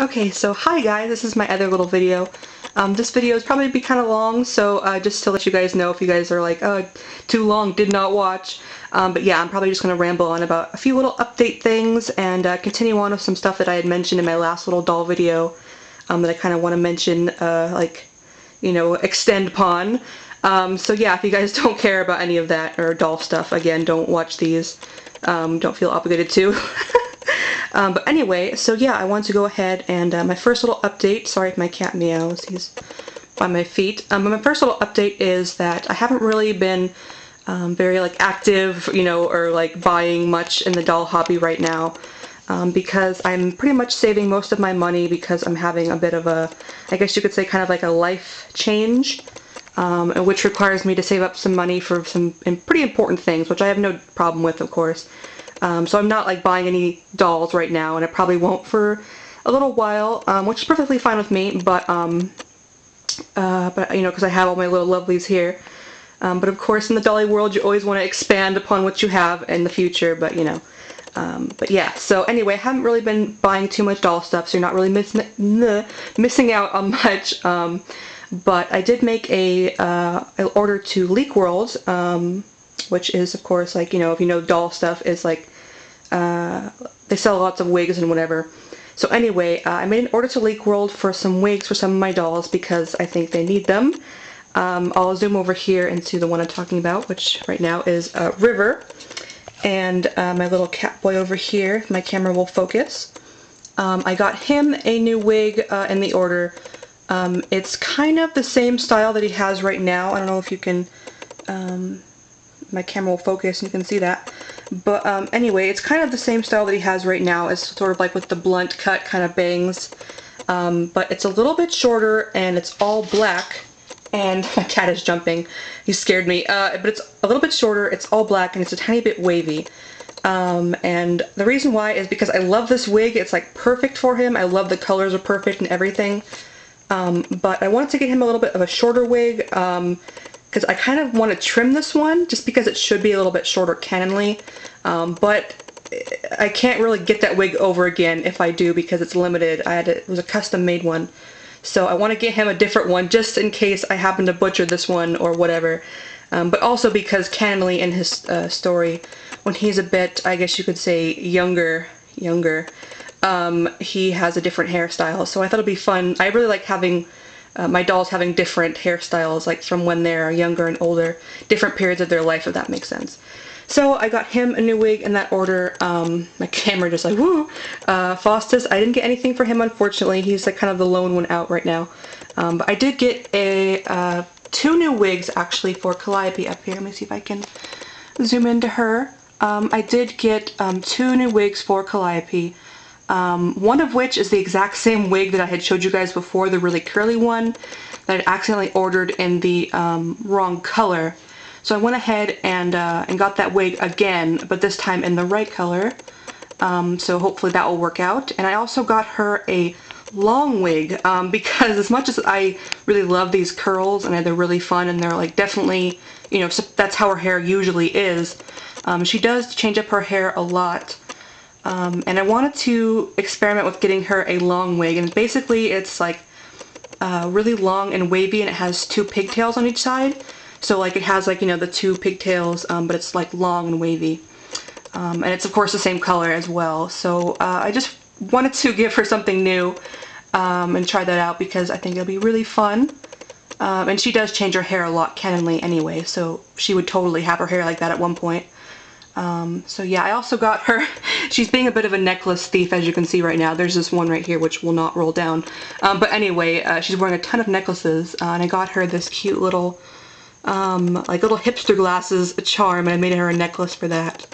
Okay, so hi guys, this is my other little video. Um, this video is probably be kind of long, so uh, just to let you guys know if you guys are like, oh, too long, did not watch. Um, but yeah, I'm probably just going to ramble on about a few little update things and uh, continue on with some stuff that I had mentioned in my last little doll video um, that I kind of want to mention, uh, like, you know, extend upon. Um, so yeah, if you guys don't care about any of that or doll stuff, again, don't watch these. Um, don't feel obligated to. Um, but anyway, so yeah, I want to go ahead and uh, my first little update, sorry if my cat meows, he's by my feet, um, but my first little update is that I haven't really been um, very like active, you know, or like buying much in the doll hobby right now. Um, because I'm pretty much saving most of my money because I'm having a bit of a, I guess you could say kind of like a life change, um, which requires me to save up some money for some pretty important things, which I have no problem with, of course. Um, so I'm not like buying any dolls right now, and I probably won't for a little while, um, which is perfectly fine with me. But um, uh, but you know, because I have all my little lovelies here. Um, but of course, in the dolly world, you always want to expand upon what you have in the future. But you know, um, but yeah. So anyway, I haven't really been buying too much doll stuff, so you're not really miss missing out on much. Um, but I did make a uh, order to Leeke World which is of course like you know if you know doll stuff is like uh, they sell lots of wigs and whatever. So anyway, uh, I made an order to Leeke World for some wigs for some of my dolls because I think they need them. Um, I'll zoom over here into the one I'm talking about, which right now is uh, River. And uh, my little cat boy over here, my camera will focus. Um, I got him a new wig uh, in the order. Um, it's kind of the same style that he has right now. I don't know if you can um, my camera will focus and you can see that. But um, anyway, it's kind of the same style that he has right now. It's sort of like with the blunt cut kind of bangs. Um, but it's a little bit shorter and it's all black. And my cat is jumping. He scared me. Uh, but it's a little bit shorter, it's all black, and it's a tiny bit wavy. Um, and the reason why is because I love this wig. It's like perfect for him. I love the colors are perfect and everything. Um, but I wanted to get him a little bit of a shorter wig. Um, because I kind of want to trim this one just because it should be a little bit shorter canonly, um, but I can't really get that wig over again if I do because it's limited. I had it was a custom made one. So I want to get him a different one just in case I happen to butcher this one or whatever. Um, but also because canonly in his uh, story, when he's a bit, I guess you could say, younger, younger, um, he has a different hairstyle. So I thought it'd be fun. I really like having uh, my dolls having different hairstyles, like from when they're younger and older, different periods of their life, if that makes sense. So I got him a new wig in that order. Um, my camera just like, woo! Uh, Faustus, I didn't get anything for him, unfortunately. He's like kind of the lone one out right now. Um, but I did get a uh, two new wigs, actually, for Calliope up here. Let me see if I can zoom into her. Um, I did get um, two new wigs for Calliope. Um, one of which is the exact same wig that I had showed you guys before, the really curly one that I accidentally ordered in the um, wrong color. So I went ahead and, uh, and got that wig again, but this time in the right color. Um, so hopefully that will work out. And I also got her a long wig um, because as much as I really love these curls and they're really fun and they're like definitely, you know, that's how her hair usually is, um, she does change up her hair a lot. Um, and I wanted to experiment with getting her a long wig. And basically it's like uh, really long and wavy and it has two pigtails on each side. So like it has like you know the two pigtails um, but it's like long and wavy. Um, and it's of course the same color as well. So uh, I just wanted to give her something new um, and try that out because I think it'll be really fun. Um, and she does change her hair a lot canonly anyway so she would totally have her hair like that at one point um, so yeah, I also got her, she's being a bit of a necklace thief as you can see right now. There's this one right here which will not roll down. Um, but anyway, uh, she's wearing a ton of necklaces uh, and I got her this cute little, um, like little hipster glasses charm and I made her a necklace for that.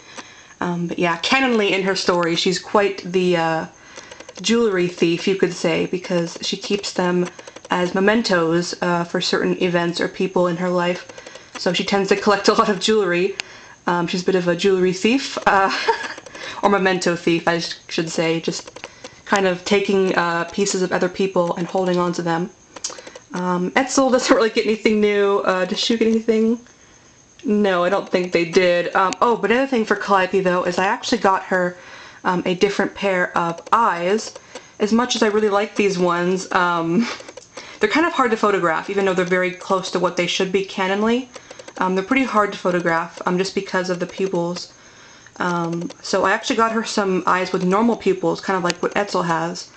Um, but yeah, canonly in her story, she's quite the uh, jewelry thief you could say because she keeps them as mementos uh, for certain events or people in her life. So she tends to collect a lot of jewelry. Um, she's a bit of a jewelry thief, uh, or memento thief, I should say, just kind of taking uh, pieces of other people and holding on to them. Um, Etzel doesn't really get anything new. Uh, does she get anything? No, I don't think they did. Um, oh, but another thing for Calliope, though, is I actually got her um, a different pair of eyes. as much as I really like these ones, um, they're kind of hard to photograph, even though they're very close to what they should be canonly. Um, they're pretty hard to photograph um, just because of the pupils. Um, so I actually got her some eyes with normal pupils, kind of like what Etzel has,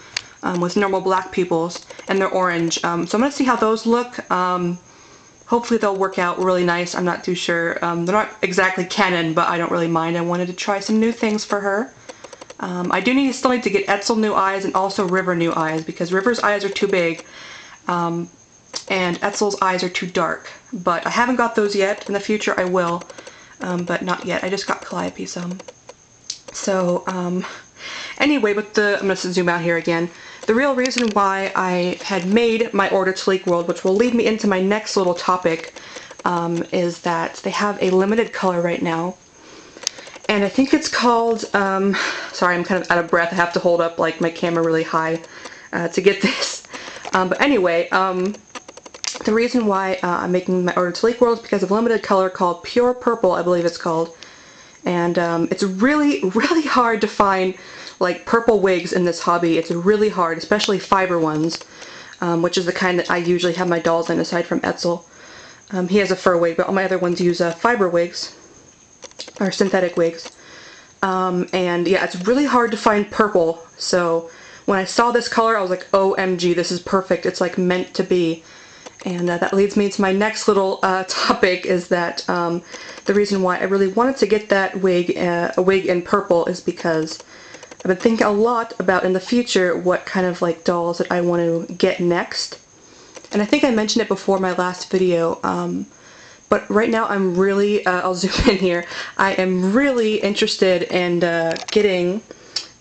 um, with normal black pupils, and they're orange. Um, so I'm going to see how those look. Um, hopefully they'll work out really nice. I'm not too sure. Um, they're not exactly canon, but I don't really mind. I wanted to try some new things for her. Um, I do need still need to get Etzel new eyes and also River new eyes because River's eyes are too big and Etzel's eyes are too dark. But I haven't got those yet. In the future I will um, but not yet. I just got Calliope some. So, um, anyway, with the, I'm going to zoom out here again. The real reason why I had made my order to Leeke World, which will lead me into my next little topic, um, is that they have a limited color right now. And I think it's called, um, sorry, I'm kind of out of breath. I have to hold up like my camera really high uh, to get this. Um, but anyway, um, the reason why uh, I'm making my order to Leeke World is because of a limited color called Pure Purple, I believe it's called. And um, it's really, really hard to find like purple wigs in this hobby. It's really hard, especially fiber ones, um, which is the kind that I usually have my dolls in aside from Etzel. Um, he has a fur wig, but all my other ones use uh, fiber wigs, or synthetic wigs. Um, and yeah, it's really hard to find purple, so when I saw this color, I was like, OMG, this is perfect. It's like meant to be. And uh, that leads me to my next little uh, topic is that um, the reason why I really wanted to get that wig, uh, a wig in purple is because I've been thinking a lot about in the future what kind of like dolls that I want to get next. And I think I mentioned it before my last video, um, but right now I'm really, uh, I'll zoom in here, I am really interested in uh, getting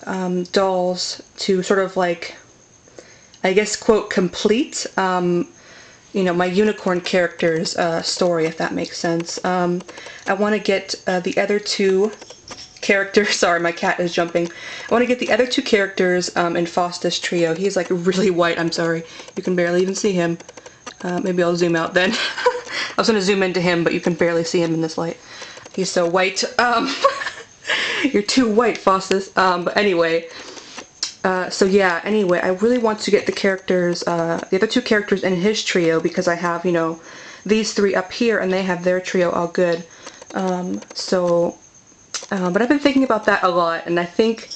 um, dolls to sort of like, I guess quote, complete um, you know, my unicorn character's uh, story, if that makes sense. Um, I want to get uh, the other two characters, sorry, my cat is jumping. I want to get the other two characters um, in Faustus Trio. He's like really white, I'm sorry. You can barely even see him. Uh, maybe I'll zoom out then. I was going to zoom into him, but you can barely see him in this light. He's so white. Um, you're too white, Faustus. Um, but anyway, uh, so yeah, anyway, I really want to get the characters, uh, the other two characters in his trio because I have, you know, these three up here and they have their trio all good. Um, so, uh, but I've been thinking about that a lot and I think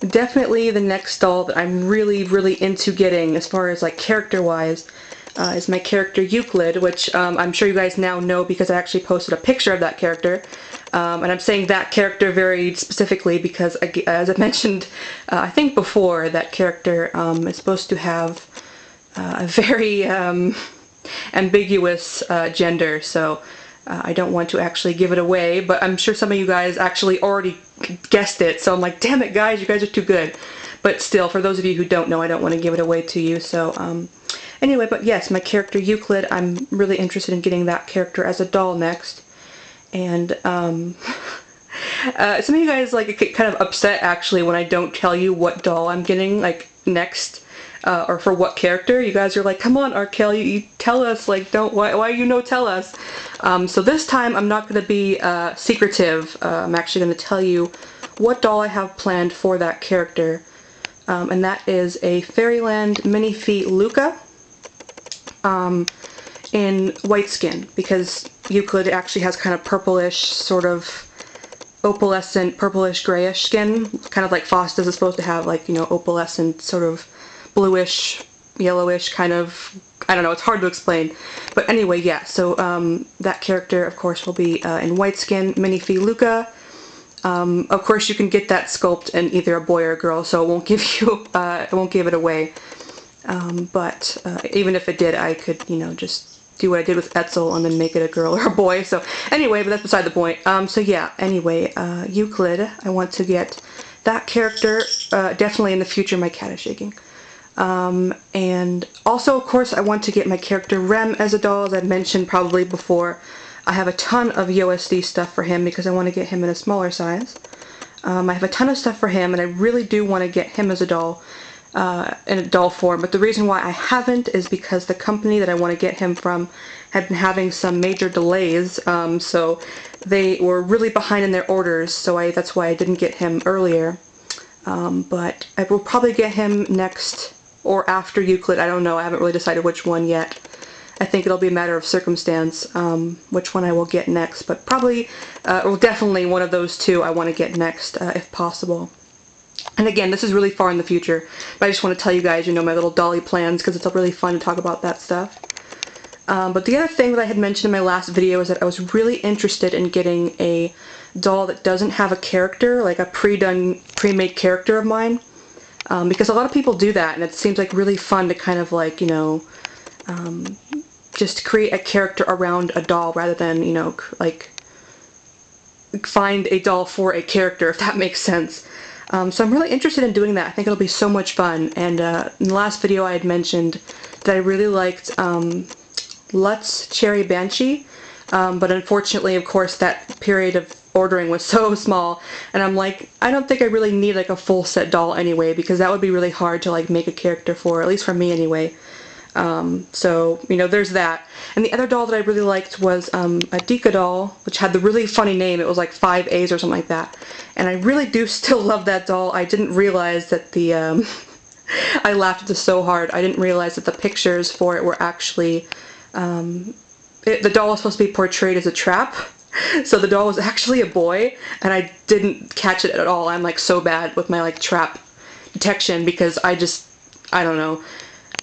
definitely the next doll that I'm really, really into getting as far as like character-wise uh, is my character Euclid, which um, I'm sure you guys now know because I actually posted a picture of that character. Um, and I'm saying that character very specifically because, as I mentioned, uh, I think before, that character um, is supposed to have uh, a very um, ambiguous uh, gender, so uh, I don't want to actually give it away, but I'm sure some of you guys actually already guessed it, so I'm like, damn it guys, you guys are too good. But still, for those of you who don't know, I don't want to give it away to you, so um, anyway, but yes, my character Euclid, I'm really interested in getting that character as a doll next and um, uh, some of you guys like get kind of upset actually when I don't tell you what doll I'm getting like next uh, or for what character. You guys are like, come on, Arkelle, you, you tell us. Like, don't why why you no tell us? Um, so this time I'm not going to be uh, secretive. Uh, I'm actually going to tell you what doll I have planned for that character, um, and that is a Fairyland Minifee Luca. Um, in white skin because Euclid actually has kind of purplish, sort of opalescent, purplish grayish skin, kind of like Faustus is supposed to have, like, you know, opalescent, sort of bluish, yellowish kind of, I don't know, it's hard to explain. But anyway, yeah, so um, that character, of course, will be uh, in white skin, Minifee Luca. Um, of course, you can get that sculpt in either a boy or a girl, so it won't give you, uh, it won't give it away. Um, but uh, even if it did, I could, you know, just do what I did with Etzel and then make it a girl or a boy. So anyway, but that's beside the point. Um, so yeah, anyway, uh, Euclid, I want to get that character, uh, definitely in the future, my cat is shaking. Um, and also, of course, I want to get my character Rem as a doll, as I mentioned probably before. I have a ton of USD stuff for him because I want to get him in a smaller size. Um, I have a ton of stuff for him, and I really do want to get him as a doll uh, in a doll form. But the reason why I haven't is because the company that I want to get him from had been having some major delays. Um, so they were really behind in their orders. So I, that's why I didn't get him earlier. Um, but I will probably get him next or after Euclid. I don't know. I haven't really decided which one yet. I think it'll be a matter of circumstance um, which one I will get next, but probably, uh, or definitely one of those two I want to get next uh, if possible. And again, this is really far in the future, but I just want to tell you guys, you know, my little dolly plans because it's really fun to talk about that stuff. Um, but the other thing that I had mentioned in my last video is that I was really interested in getting a doll that doesn't have a character, like a pre-done, pre-made character of mine. Um, because a lot of people do that, and it seems like really fun to kind of like, you know, um, just create a character around a doll rather than, you know, like find a doll for a character, if that makes sense. Um, so I'm really interested in doing that. I think it'll be so much fun. And uh, in the last video I had mentioned that I really liked um, Luts Cherry Banshee, um, but unfortunately, of course, that period of ordering was so small, and I'm like, I don't think I really need like a full set doll anyway, because that would be really hard to like make a character for, at least for me anyway. Um, so, you know, there's that. And the other doll that I really liked was um, a Dika doll, which had the really funny name. It was like 5A's or something like that. And I really do still love that doll. I didn't realize that the, um, I laughed at this so hard. I didn't realize that the pictures for it were actually, um, it, the doll was supposed to be portrayed as a trap. So the doll was actually a boy, and I didn't catch it at all. I'm like so bad with my like trap detection because I just, I don't know.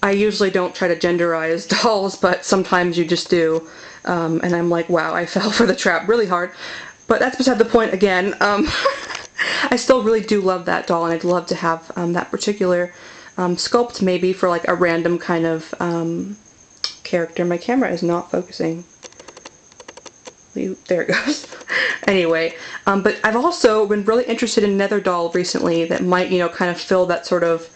I usually don't try to genderize dolls, but sometimes you just do. Um, and I'm like, wow, I fell for the trap really hard. But that's beside the point again. Um, I still really do love that doll, and I'd love to have um, that particular um, sculpt maybe for like a random kind of um, character. My camera is not focusing. There it goes. anyway, um, but I've also been really interested in another doll recently that might, you know, kind of fill that sort of,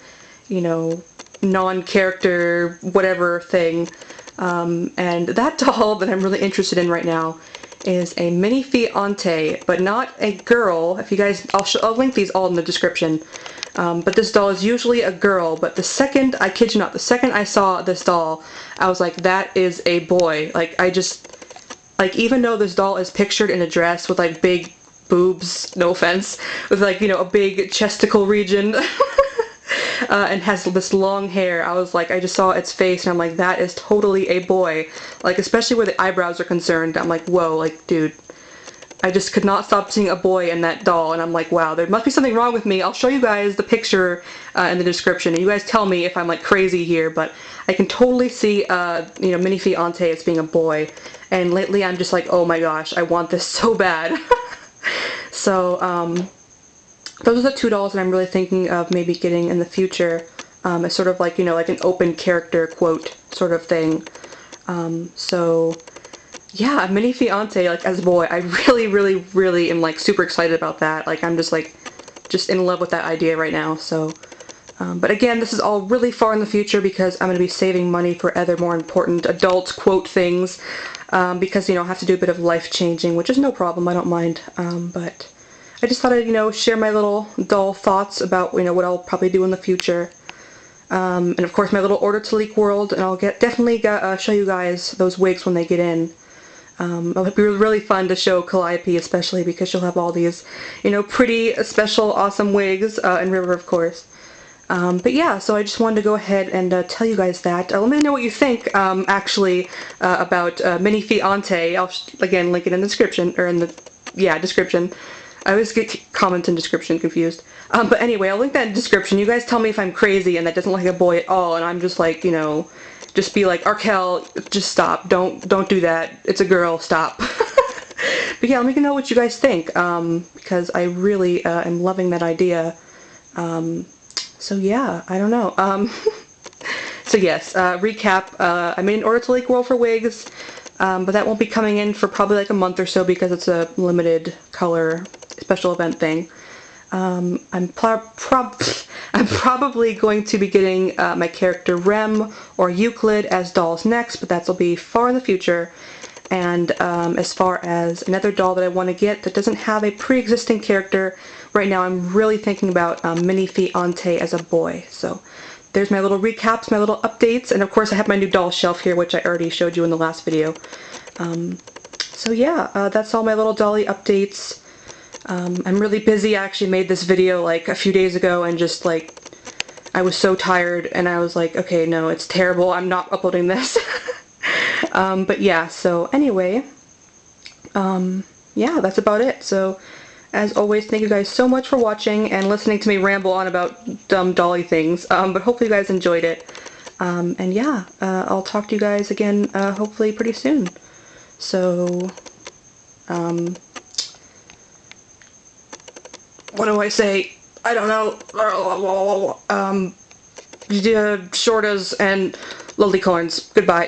you know, non-character whatever thing. Um, and that doll that I'm really interested in right now is a Minifee Ante, but not a girl. If you guys, I'll, I'll link these all in the description. Um, but this doll is usually a girl, but the second, I kid you not, the second I saw this doll, I was like, that is a boy. Like, I just, like, even though this doll is pictured in a dress with, like, big boobs, no offense, with, like, you know, a big chesticle region, uh, and has this long hair. I was like, I just saw its face and I'm like, that is totally a boy. Like, especially where the eyebrows are concerned, I'm like, whoa, like, dude. I just could not stop seeing a boy in that doll, and I'm like, wow, there must be something wrong with me. I'll show you guys the picture uh, in the description, and you guys tell me if I'm like crazy here, but I can totally see, uh, you know, Minifee Ante as being a boy, and lately I'm just like, oh my gosh, I want this so bad. so, um, those are the two dolls that I'm really thinking of maybe getting in the future um, sort of like, you know, like an open character quote sort of thing. Um, so, yeah, Minifee Ante, like, as a boy, I really, really, really am, like, super excited about that. Like, I'm just, like, just in love with that idea right now, so... Um, but again, this is all really far in the future because I'm going to be saving money for other more important adult quote things um, because, you know, I have to do a bit of life changing, which is no problem, I don't mind, um, but... I just thought I'd, you know, share my little dull thoughts about, you know, what I'll probably do in the future. Um, and of course my little order to Leeke World, and I'll get definitely uh, show you guys those wigs when they get in. Um, it'll be really fun to show Calliope especially because she'll have all these, you know, pretty, special, awesome wigs, uh, and River of course. Um, but yeah, so I just wanted to go ahead and uh, tell you guys that. Uh, let me know what you think, um, actually, uh, about uh, Minifee Ante. I'll, again, link it in the description, or in the, yeah, description. I always get comments and description confused. Um, but anyway, I'll link that in description. You guys tell me if I'm crazy and that doesn't look like a boy at all, and I'm just like, you know, just be like, Arkelle, just stop. Don't don't do that. It's a girl. Stop. but yeah, let me know what you guys think, um, because I really uh, am loving that idea. Um, so yeah, I don't know. Um, so yes, uh, recap. Uh, I made an order to Leeke World for wigs. Um, but that won't be coming in for probably like a month or so because it's a limited color special event thing. Um, I'm, prob I'm probably going to be getting uh, my character Rem or Euclid as dolls next, but that'll be far in the future. And um, as far as another doll that I want to get that doesn't have a pre-existing character, right now I'm really thinking about um, Minifee Ante as a boy. So there's my little recaps, my little updates, and of course I have my new doll shelf here, which I already showed you in the last video. Um, so yeah, uh, that's all my little dolly updates. Um, I'm really busy. I actually made this video like a few days ago and just like I was so tired and I was like, okay, no, it's terrible. I'm not uploading this. um, but yeah, so anyway, um, yeah, that's about it. So as always, thank you guys so much for watching and listening to me ramble on about dumb dolly things. Um, but hopefully you guys enjoyed it. Um, and yeah, uh, I'll talk to you guys again uh, hopefully pretty soon. So, um, what do I say? I don't know. Um, shortas and lollicorns. Goodbye.